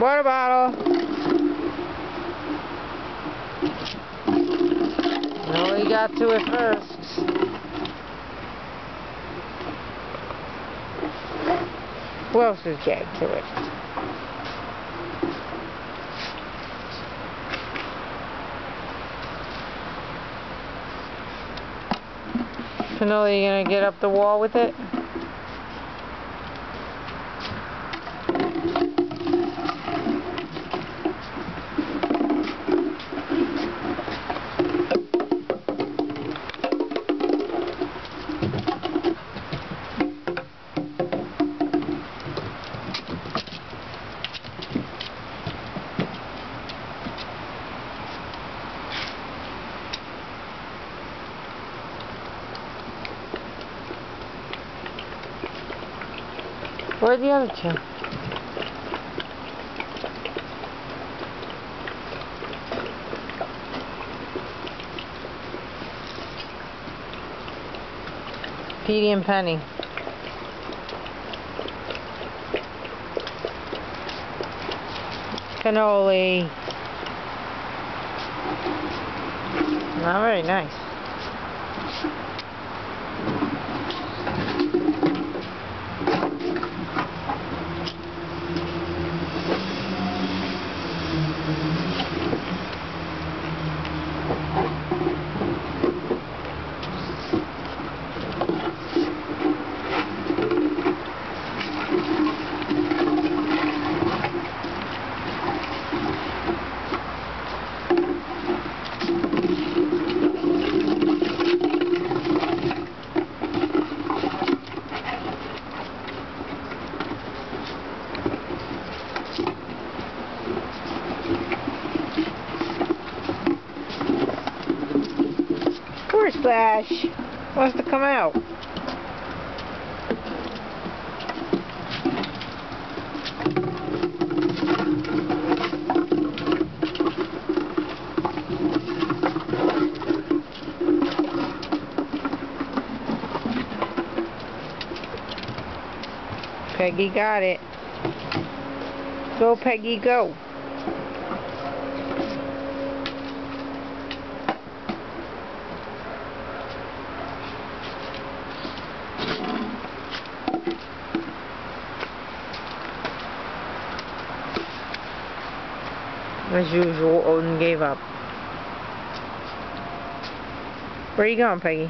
Water bottle. No, he got to it first. Who else is jagged to it? Cannoli, you gonna get up the wall with it? Where are the other two? Petey and Penny. Cannoli. Not very nice. Poor Splash. Wants to come out. Peggy got it. Go, Peggy, go. As usual, oh, Odin gave up. Where are you going, Peggy?